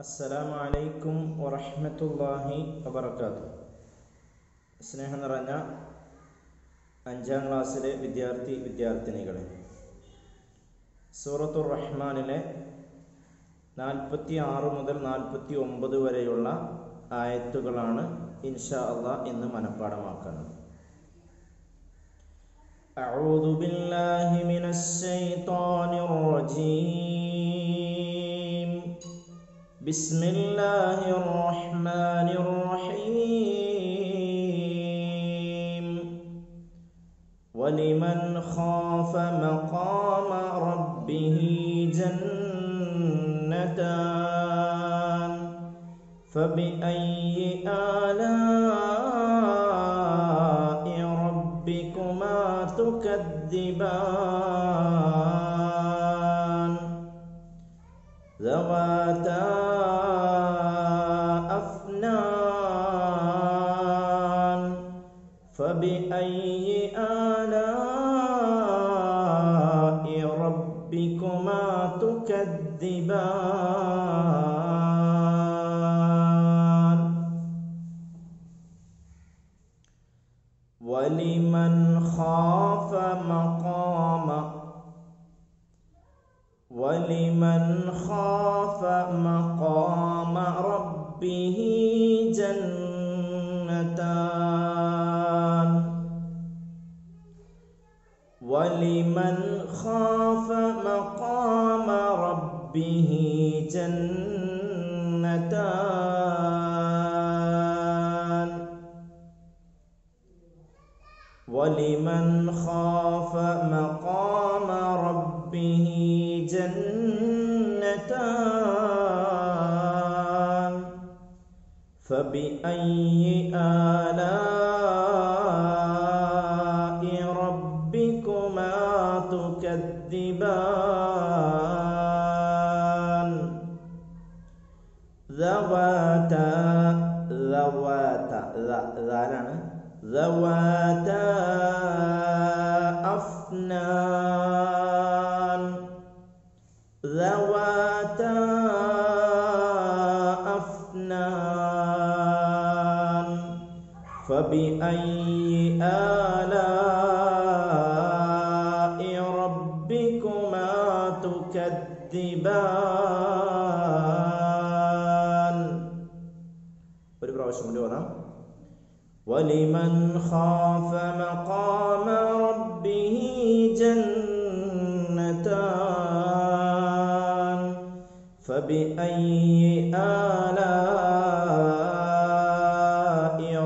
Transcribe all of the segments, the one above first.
അസ്സലാമു അലൈക്കും വറഹ്മത്തുള്ളാഹി വബർക്കാത്തു സ്നേഹം നിറഞ്ഞ അഞ്ചാം ക്ലാസ്സിലെ വിദ്യാർത്ഥി വിദ്യാർത്ഥിനികളെ സൂറത്തുർ റഹ്മാനിലെ നാൽപ്പത്തി ആറ് മുതൽ നാൽപ്പത്തി ഒമ്പത് വരെയുള്ള ആയത്തുകളാണ് ഇൻഷാ അള്ളാ ഇന്ന് മനഃപ്പാടമാക്കുന്നത് أعوذ بالله من الشيطان الرجيم بسم الله الرحمن الرحيم ولمن خاف مقام ربه جنتان فبأي آلاء ربكما تكذبان ذواتا فبأي آلاء ربكما تكذبان؟ ولمن خاف مقام؟ ولمن خاف مقام ربه ولمن خاف مقام ربه جنتان ولمن خاف مقام ربه جنتان فبأي آلاء ذواتا ذواتا ذالana ذواتا أفنان. ذواتا أفنان. فبأي آلاء ربكما تكذبان؟ وشملونا ولمن خاف مقام ربه جنتان فبأي آلاء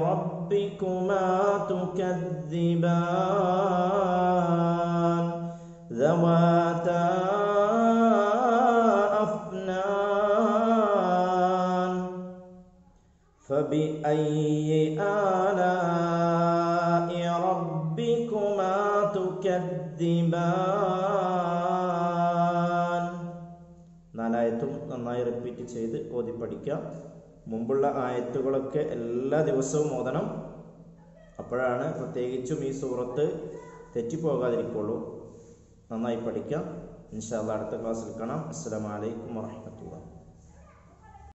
ربكما تكذبان؟ ذواتا فبأي آلاء ربكما تكذبان നാലായത്തും നന്നായി റിപ്പീറ്റ് ചെയ്ത് ഓതി പഠിക്കാം മുമ്പുള്ള ആയത്തുകളൊക്കെ എല്ലാ ദിവസവും ഓതണം അപ്പോഴാണ് പ്രത്യേകിച്ചും ഈ സൂറത്ത് തെറ്റിപ്പോകാതിരിക്കുള്ളൂ നന്നായി പഠിക്കാം ഇൻഷാല്ല അടുത്ത ക്ലാസ്സിൽ കാണാം അസ്സലാമലൈക്കും വാഹമത്തുള്ള